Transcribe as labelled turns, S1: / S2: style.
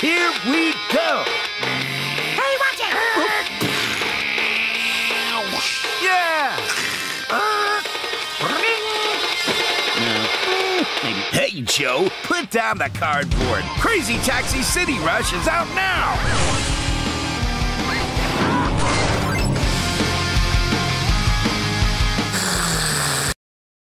S1: here we go.
S2: Hey, watch it!
S1: Yeah!
S3: Maybe.
S1: Hey, Joe, put down the cardboard. Crazy Taxi City Rush is out now.